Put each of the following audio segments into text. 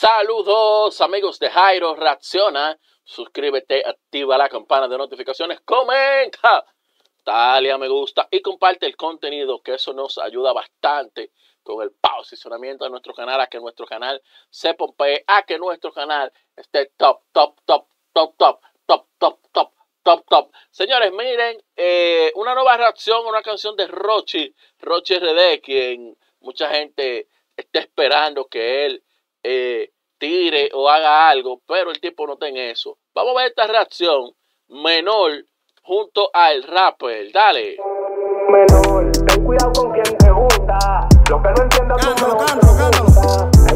Saludos amigos de Jairo Reacciona. Suscríbete, activa la campana de notificaciones, comenta, dale a me gusta y comparte el contenido que eso nos ayuda bastante con el posicionamiento de nuestro canal, a que nuestro canal se pompee, a que nuestro canal esté top, top, top, top, top, top, top, top, top, top. Señores, miren, eh, una nueva reacción una canción de Rochi, Rochi RD, quien mucha gente está esperando que él eh, tire o haga algo, pero el tipo no tiene eso. Vamos a ver esta reacción menor junto al rapper. Dale. Menor, ten cuidado con quien te junta. Lo que no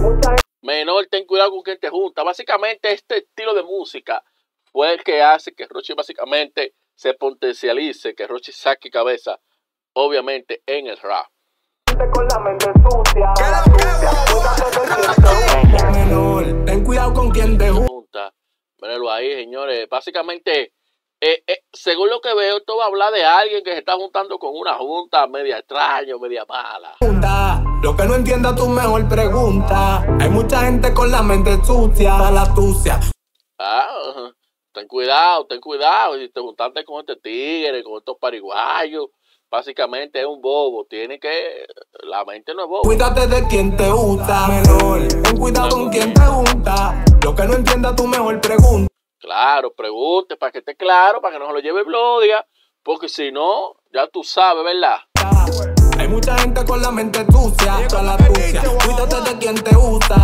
mucha gente Menor, ten cuidado con quien te junta. Básicamente, este estilo de música fue el que hace que Rochi básicamente se potencialice, que Rochi saque cabeza, obviamente, en el rap. Con la mente sucia. Menor, ten cuidado con quien te junta. Mírenlo ahí, señores. Básicamente, eh, eh, según lo que veo, esto va a hablar de alguien que se está juntando con una junta media extraña, media mala. Lo que no entiendas tú mejor pregunta. Hay mucha gente con la mente sucia, la tucia. Ah, ten cuidado, ten cuidado. Si te juntaste con este tigre, con estos pariguayos, básicamente es un bobo. Tiene que. La mente no es bobo. Cuídate de quien te gusta. Menor, ten cuidado con quien te junta. Lo que no entiendas tú mejor pregunta. Claro, pregunte para que esté claro, para que no se lo lleve Blodia. Porque si no, ya tú sabes, ¿verdad? Hay mucha gente con la mente sucia, la tucia. Cuídate de quien te gusta.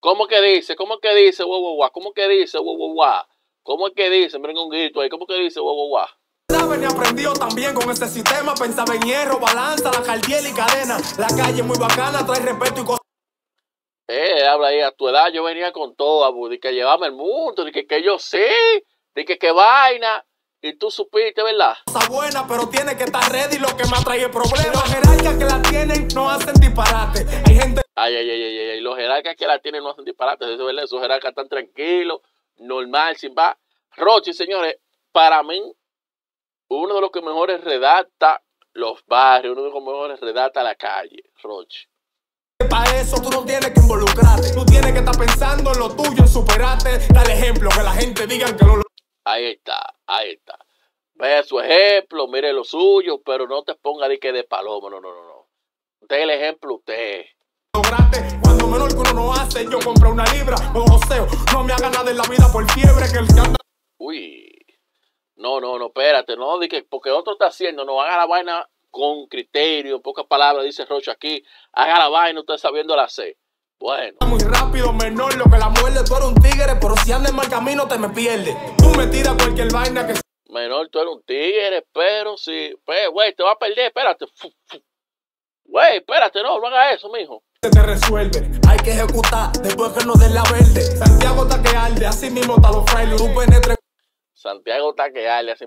¿Cómo que dice? ¿Cómo que dice? ¿Cómo que dice? Guau, guau, guau. ¿Cómo es que dice? Miren un grito ahí. ¿Cómo que dice? Guau, guau, guau. Saben y aprendido también con este sistema. Pensaba en hierro, balanza, la cardiel y cadena. La calle es muy bacana, trae respeto y cosas Eh, habla ahí, a tu edad yo venía con todo, abu, de que llevaba el mundo, de que, que yo sí, de que qué vaina, y tú supiste, ¿verdad? buenas, pero tiene que estar ready. Lo que más trae problemas. Los jerarcas que la tienen no hacen disparate. Hay gente Ay, ay, ay, ay, ay, ay, los jerarcas que la tienen no hacen disparates, eso es verdad, esos jerarcas están tranquilos, normal, sin va. Rochi, señores, para mí, uno de los que mejores redacta los barrios, uno de los que mejores redacta la calle, Rochi. Para eso tú no tienes que involucrarte. Tú tienes que estar pensando en lo tuyo, en superarte. Dale ejemplo, que la gente diga que no lo Ahí está, ahí está. Vea su ejemplo, mire lo suyo, pero no te ponga de que de paloma, no, no, no, no. Dé el ejemplo usted. Cuando menor que uno no hace, yo compré una libra. O no me haga nada en la vida por fiebre. Que el que anda Uy, no, no, no, espérate, no, que porque otro está haciendo, no haga la vaina con criterio, en pocas palabras, dice Rocha aquí, haga la vaina usted sabiendo la hacer. Bueno, muy rápido, menor, lo que la muerde. Tú eres un tigre, pero si andas en mal camino te me pierdes. Tú me tiras cualquier vaina que menor, tú eres un tigre, pero si, pues, güey, te va a perder, espérate. Güey, espérate, no, no haga eso, mijo. se te resuelve. Hay que ejecutar después que nos den la verde. Santiago está que arde, así mismo está los frailes. Tú penetres Santiago está que dale, así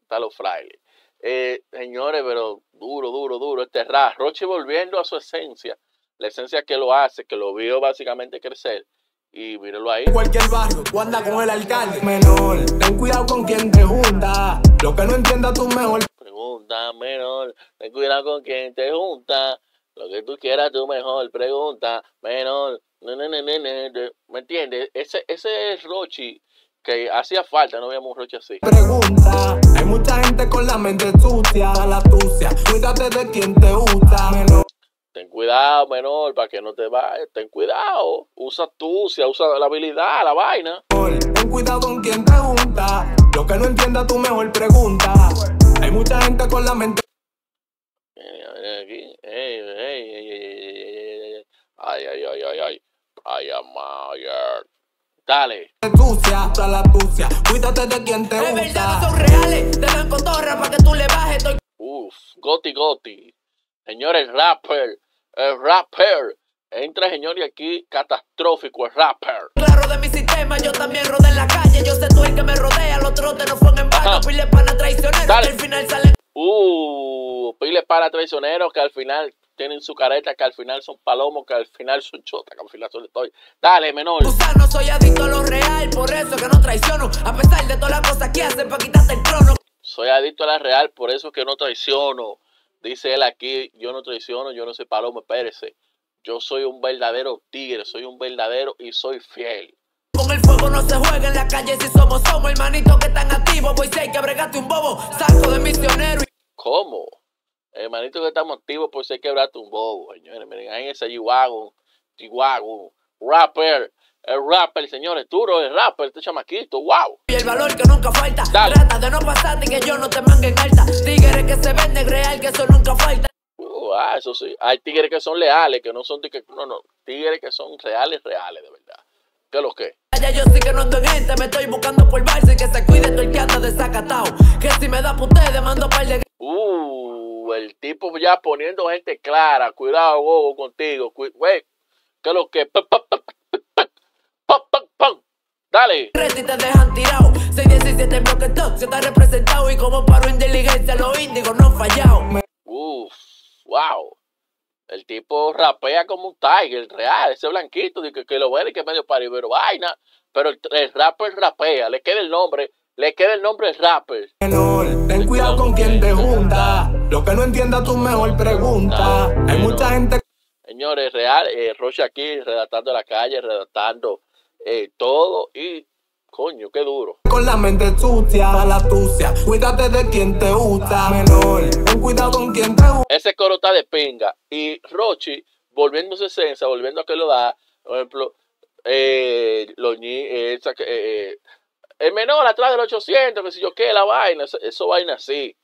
está los frailes. Eh, señores, pero duro, duro, duro, este rap. Roche volviendo a su esencia, la esencia que lo hace, que lo vio básicamente crecer. Y míralo ahí. cualquier barrio. Tú andas con el alcalde. Menor, ten cuidado con quien te junta. Lo que no entiendas tú mejor. Pregunta menor, ten cuidado con quien te junta. Lo que tú quieras tú mejor, pregunta menor. ¿Me entiendes? Ese, ese es Rochi que hacía falta, no veíamos un Rochi así. Pregunta. Hay mucha gente con la mente sucia, la tucia. Cuídate de quien te gusta. Menor, Ten cuidado, menor, para que no te vayas. Ten cuidado. Usa astucia, usa la habilidad, la vaina. ten cuidado con quien te junta. Lo que no entiendas tú mejor pregunta. Hay mucha gente con la mente Eh, Aquí. Ey, ey, ey. Ay, ay, ay, ay, ay. Ay, amaya. Dale. sucia, la tucia. Cuídate de quien te Es verdad, no son reales. Te dan cotorra para que tú le bajes. Estoy Uf, Goti Goti. Señores, rapper. El rapper. Entra, señor, y aquí catastrófico el rapper. claro de mi sistema. Yo también rodé en la calle. Yo sé tú el que me rodea. Los trotes no fueron en vano. Para traicioneros que al final tienen su careta, que al final son palomos, que al final son chotas, que al final son todo. Dale, menor. Soy adicto a lo real. Por eso que no traiciono. A pesar de todas las cosas que hacen para quitarte el trono. Soy adicto a la real, por eso es que no traiciono. Dice él aquí, yo no traiciono, yo no soy palomo, espérese. Yo soy un verdadero tigre, soy un verdadero y soy fiel. Con el fuego no se juega en la calle si somos somos hermanitos que están activos. Si hay que bregarte un bobo, saco de misionero. ¿Cómo? Que estamos activos por ser quebrate un bobo, señores. Miren, ahí ese Chihuahua, Chihuahua, rapper, el rapper, señores, duro el rapper, este chamaquito, wow. Y el valor que nunca falta. Dale. Trata de no pasarte que yo no te mangue en alta. Tigres que se venden real, que eso nunca falta. Uh, ah, eso sí. Hay tigres que son leales, que no son tigres, no, no, tigres que son reales, reales, de verdad. ¿Qué es lo que? Ya yo sí que no ando en gente, me estoy buscando por barce que se cuide todo el que anda desacatado. Que si me da puté, mando par de Uh, el tipo ya poniendo gente clara. Cuidado, bobo, contigo. Güey, ¿qué es lo que? Pa, pa, pa. Dale. Reto y te dejan tirado. 617 bloque top, se está representado. Y como paro inteligencia, los índigos no fallado. Uf, wow. El tipo rapea como un tiger, real, ese blanquito, de que, que lo ve y que medio paribero vaina. Pero el, el rapper rapea, le queda el nombre, le queda el nombre rapper. menor. Ten cuidado con quien te junta. Lo que no entiendas tú mejor pregunta. Hay mucha gente Señores, real, eh, Rocha aquí redactando la calle, redactando eh, todo y coño, qué duro. con la mente sucia, la tucia. Cuídate de quien te usa, menor. Ten cuidado con quien te usa. Ese coro está de pinga. Y Rochi, volviéndose sensa, volviendo a que lo da, por ejemplo, eh, los ñi- eh, eh, eh, el menor atrás del 800, que si yo qué, la vaina, eso, eso vaina así.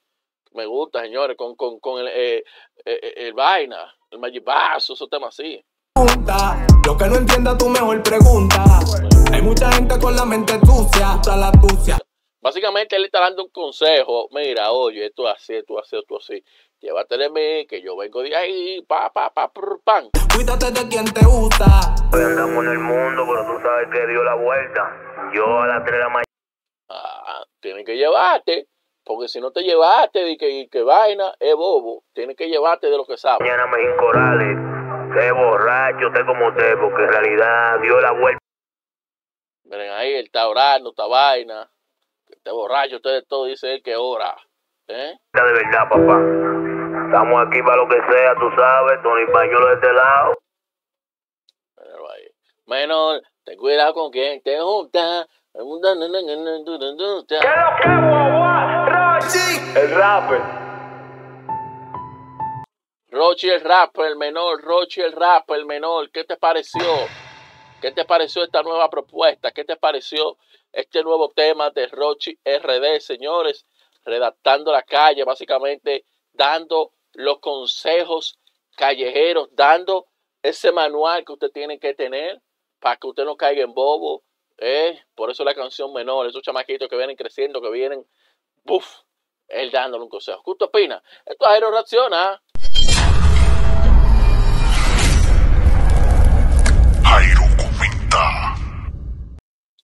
Me gusta, señores, con, con, con el, eh, eh, eh, el vaina, el magibazo, esos temas así. Lo que no entiendas tú mejor pregunta. Hay mucha gente con la mente sucia, usa la tucia. Básicamente él está dando un consejo. Mira, oye, esto así, esto así, esto así. Llévate de mí, que yo vengo de ahí, pa, pa, pa, prr, pan. Cuídate de quien te. Hoy andamos en el mundo, pero tú sabes que dio la vuelta. Yo a las 3 de la mañana. Ah, tienen que llevarte, porque si no te llevaste y que, y que vaina, es bobo. Tienes que llevarte de lo que sabes. Mañana me Corales. Sé borracho, sé como usted, porque en realidad dio la vuelta. Miren ahí, él está orando, esta vaina. Este borracho, ustedes todo dice él que ora. ¿Eh? de verdad, papá. Estamos aquí para lo que sea, tú sabes. Tony Pañuelo de este lado. Menor, ten cuidado con quien te junta. El rapper. Rochi el rapper, el menor, Rochi el rapper, el menor, ¿qué te pareció? ¿Qué te pareció esta nueva propuesta? ¿Qué te pareció este nuevo tema de Rochi RD, señores? Redactando la calle, básicamente dando los consejos callejeros, dando ese manual que usted tiene que tener para que usted no caiga en bobo. ¿eh? Por eso la canción menor, esos chamaquitos que vienen creciendo, que vienen, buf, él dándole un consejo. ¿Qué usted opina? El cuajero reacciona. Jairo comenta.